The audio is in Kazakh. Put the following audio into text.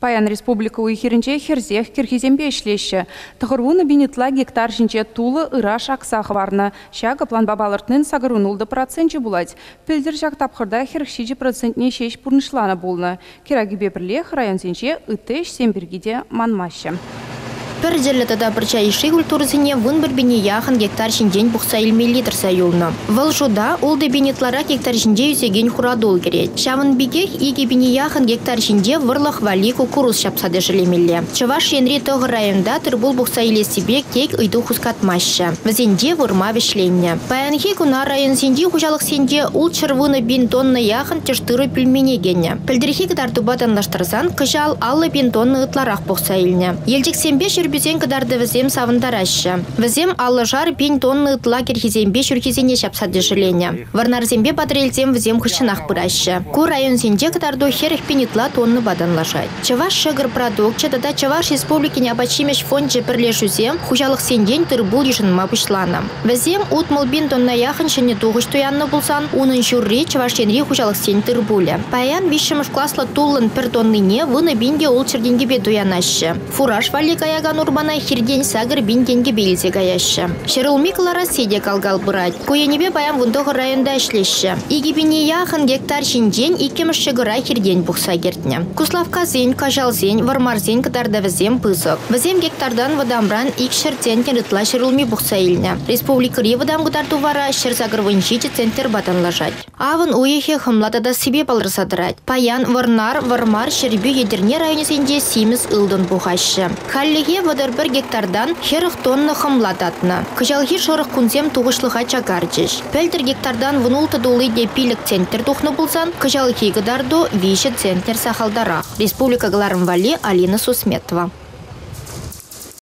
Паян республика уйхерінче херзех кирхизембе ішлеші. Тұғырвуны бенетла гектар жінче тулы ыраш ақсақ варны. Шағы план бабалыртнын сағырунулды процентче булать. Пілдір жақ тапқырда херхшиджі процентне шеш пұрнышланы болны. Кераги бепірлех район сенче үтеш сембергеде манмашы. Пір жерлетада бірча іші культурызыне вын бір біне яхын гектар шинден бұқса илме литр сайылны. Выл жуда ол гектар шинде үсеген хурадол керет. Шавын бігех иге біне яхын гектар шинде вырлық вали кукуруз шапсады жилемелі. Чываш енри тоғы районда тұрбул бұқса себе кек ұйду хускатмашы. Візенде вырма вешленне. Паянхи куна район сенде хужалық сенде ул чырвыны бин тонны яхын тыштыры пілмене гене. Пілдірхи кадар тубатан лаштырзан кыжал аллы бин тонны ытларақ бұқса илне. Елдік сенбе жүрбізен кыдарды візем савындарашы. Візем аллы жар пень тонны ытла керхизембе шүрхизене шапсады жилене. Варнарзембе патрельзем візем хышынақ бұрашы. Ку район сенде кыдарду херіх пень ытла тонны бадан лашай. Чаваш шыгыр продукт, чатада Чаваш республикіне абачимеш фонд жепірлешузем, хужалық сенден тұрбул ешінма бұшланы. Візем утмыл бин тонна яхын шыне туғыш туянны булсан, унын шурри Чаваш енри хужалық сен тұрбулі. Паян вишіміш класслы тулын пір тонныне выны бинге ол черденге бе. Фураж вали каяга урбана хирден сагыр бинтенге бейлзе гаяшы. Шерылми кылара седе калгал бұрад. Куенебе баян вундығы районда ішлеші. Игибине яхын гектар шинден икеміш шығыра хирден бұқса кертіне. Куславка зен, кажал зен, вармар зен кыдарда візем пызық. Візем гектардан вадамран ик шыртен кенытла шерылми бұқса илне. Республика Ривадам гутарту вара шер сагыр вынчичи центр батан лажать. Авын уехе хымлатада себе балырсадырать. Паян варнар, вармар шербю едерне районесенде симіз ылдын бұғашы. Халлеге вадар бір гектардан херық тонны хымлататны. Кыжалхи шырық күнзем туғышлыға чагарчыш. Пәлтір гектардан вұнулты долы де пилік центр тухны бұлсан, кыжалхи гыдарду виші центр сахалдарақ. Республика Галарым Вали Алина Сусметова.